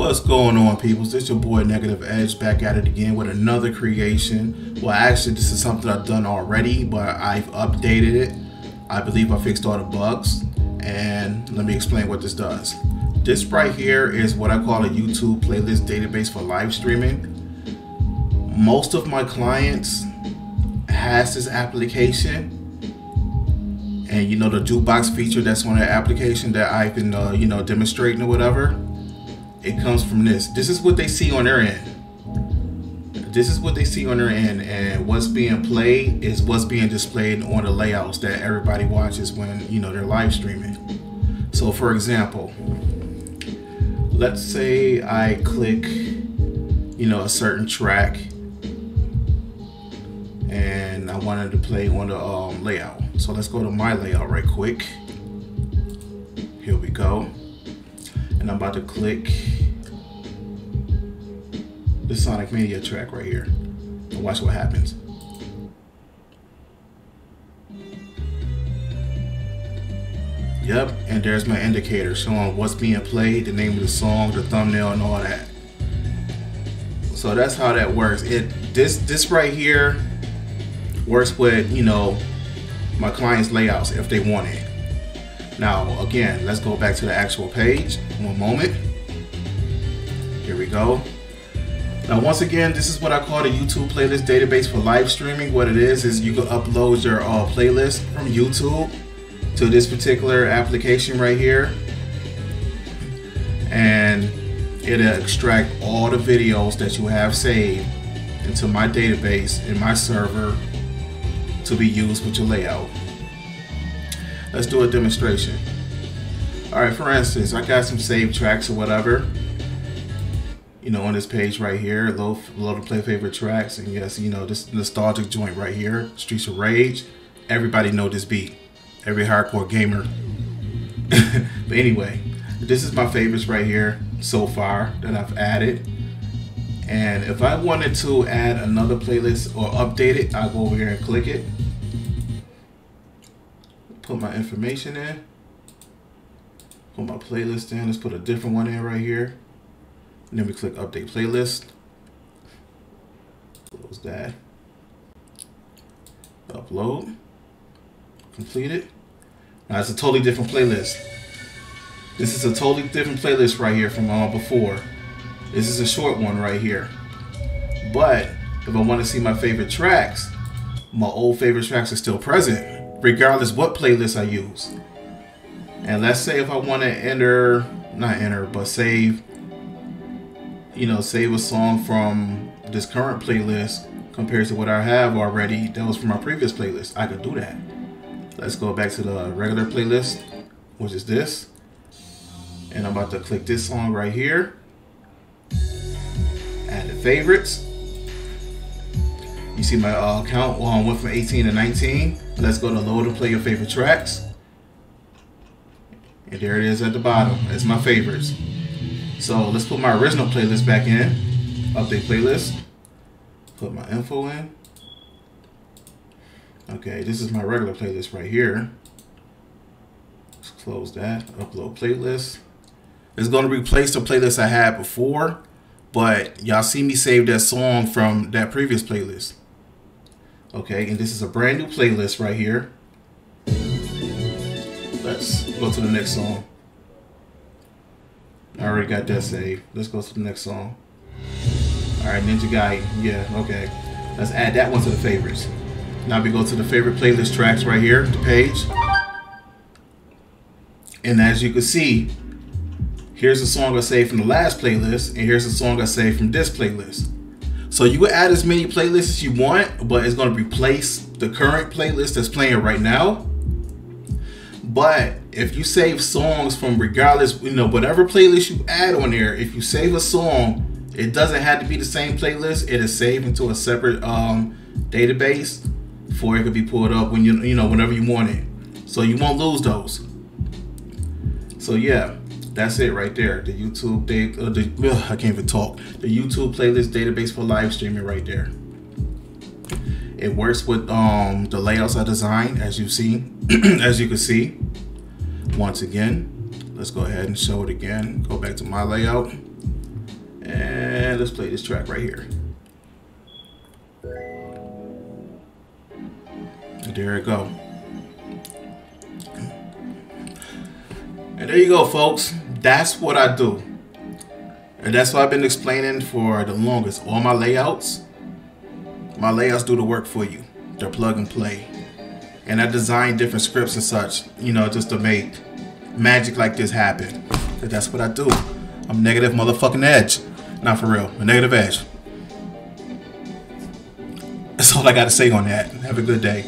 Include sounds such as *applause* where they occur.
What's going on, people? This your boy Negative Edge back at it again with another creation. Well, actually, this is something I've done already, but I've updated it. I believe I fixed all the bugs, and let me explain what this does. This right here is what I call a YouTube playlist database for live streaming. Most of my clients has this application and you know the jukebox feature that's on the application that I've been uh, you know demonstrating or whatever it comes from this this is what they see on their end this is what they see on their end and what's being played is what's being displayed on the layouts that everybody watches when you know they're live streaming so for example let's say I click you know a certain track and I wanted to play on the um, layout so let's go to my layout right quick. Here we go. And I'm about to click the Sonic Mania track right here. And watch what happens. Yep, and there's my indicator showing what's being played, the name of the song, the thumbnail, and all that. So that's how that works. It this this right here works with you know my client's layouts if they want it. Now, again, let's go back to the actual page. One moment. Here we go. Now, once again, this is what I call the YouTube playlist database for live streaming. What it is, is you can upload your uh, playlist from YouTube to this particular application right here. And it'll extract all the videos that you have saved into my database in my server to be used with your layout. Let's do a demonstration. All right, for instance, I got some saved tracks or whatever, you know, on this page right here, load, load to play favorite tracks. And yes, you know, this nostalgic joint right here, Streets of Rage. Everybody know this beat. Every hardcore gamer. *laughs* but anyway, this is my favorites right here so far that I've added. And if I wanted to add another playlist or update it, I'll go over here and click it. Put my information in. Put my playlist in. Let's put a different one in right here. And then we click update playlist. Close that. Upload. Complete it. Now it's a totally different playlist. This is a totally different playlist right here from uh, before. This is a short one right here. But if I want to see my favorite tracks, my old favorite tracks are still present, regardless what playlist I use. And let's say if I want to enter, not enter, but save, you know, save a song from this current playlist compared to what I have already that was from my previous playlist, I could do that. Let's go back to the regular playlist, which is this. And I'm about to click this song right here add the favorites. You see my uh, count well, went from 18 to 19. Let's go to load and play your favorite tracks. And there it is at the bottom. It's my favorites. So let's put my original playlist back in. Update playlist. Put my info in. Okay, this is my regular playlist right here. Let's close that. Upload playlist. It's going to replace the playlist I had before but y'all see me save that song from that previous playlist. Okay, and this is a brand new playlist right here. Let's go to the next song. I already got that saved. Let's go to the next song. Alright, Ninja Guy. Yeah, okay. Let's add that one to the favorites. Now we go to the favorite playlist tracks right here, the page. And as you can see, here's a song I saved from the last playlist, and here's a song I saved from this playlist. So you can add as many playlists as you want, but it's going to replace the current playlist that's playing right now. But if you save songs from regardless, you know, whatever playlist you add on there, if you save a song, it doesn't have to be the same playlist. It is saved into a separate um, database for it could be pulled up when you you know whenever you want it. So you won't lose those. So yeah, that's it right there. The YouTube date, uh, the, ugh, I can't even talk. The YouTube playlist database for live streaming right there. It works with um, the layouts I designed, as you see, *clears throat* as you can see. Once again, let's go ahead and show it again. Go back to my layout. And let's play this track right here. There it go. And there you go, folks. That's what I do. And that's what I've been explaining for the longest. All my layouts, my layouts do the work for you. They're plug and play. And I design different scripts and such, you know, just to make magic like this happen. That's what I do. I'm negative motherfucking edge. Not for real. A negative edge. That's all I got to say on that. Have a good day.